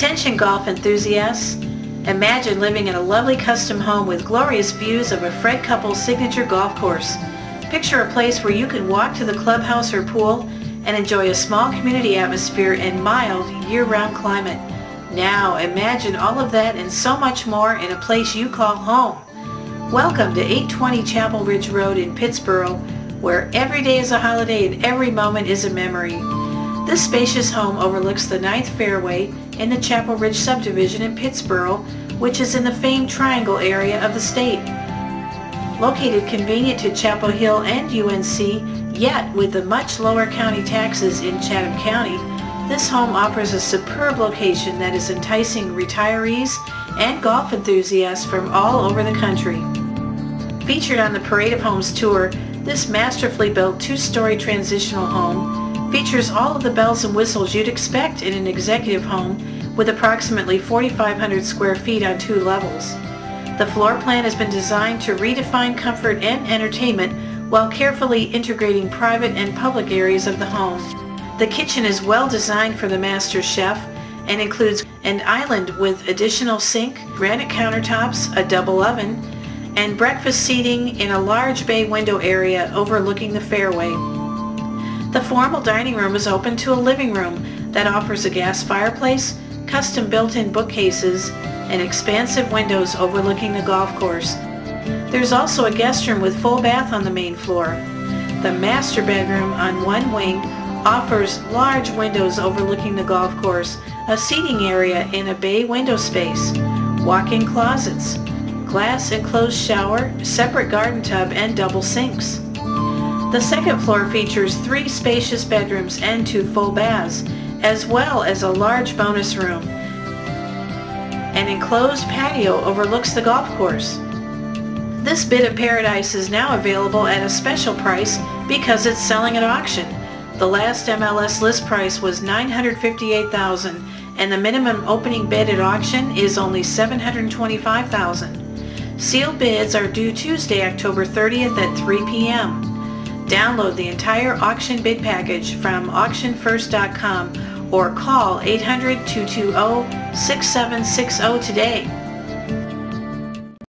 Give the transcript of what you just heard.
Attention golf enthusiasts! Imagine living in a lovely custom home with glorious views of a Fred Couples signature golf course. Picture a place where you can walk to the clubhouse or pool and enjoy a small community atmosphere and mild year-round climate. Now imagine all of that and so much more in a place you call home. Welcome to 820 Chapel Ridge Road in Pittsboro, where every day is a holiday and every moment is a memory. This spacious home overlooks the Ninth Fairway in the Chapel Ridge subdivision in Pittsboro, which is in the famed Triangle area of the state. Located convenient to Chapel Hill and UNC, yet with the much lower county taxes in Chatham County, this home offers a superb location that is enticing retirees and golf enthusiasts from all over the country. Featured on the Parade of Homes tour, this masterfully built two-story transitional home features all of the bells and whistles you'd expect in an executive home with approximately 4,500 square feet on two levels. The floor plan has been designed to redefine comfort and entertainment while carefully integrating private and public areas of the home. The kitchen is well designed for the master chef and includes an island with additional sink, granite countertops, a double oven, and breakfast seating in a large bay window area overlooking the fairway. The formal dining room is open to a living room that offers a gas fireplace, custom built-in bookcases, and expansive windows overlooking the golf course. There's also a guest room with full bath on the main floor. The master bedroom on one wing offers large windows overlooking the golf course, a seating area in a bay window space, walk-in closets, glass enclosed shower, separate garden tub, and double sinks. The second floor features three spacious bedrooms and two full baths, as well as a large bonus room. An enclosed patio overlooks the golf course. This bit of paradise is now available at a special price because it's selling at auction. The last MLS list price was 958,000 and the minimum opening bid at auction is only 725,000. Sealed bids are due Tuesday, October 30th at 3 p.m. Download the entire auction bid package from auctionfirst.com or call 800-220-6760 today.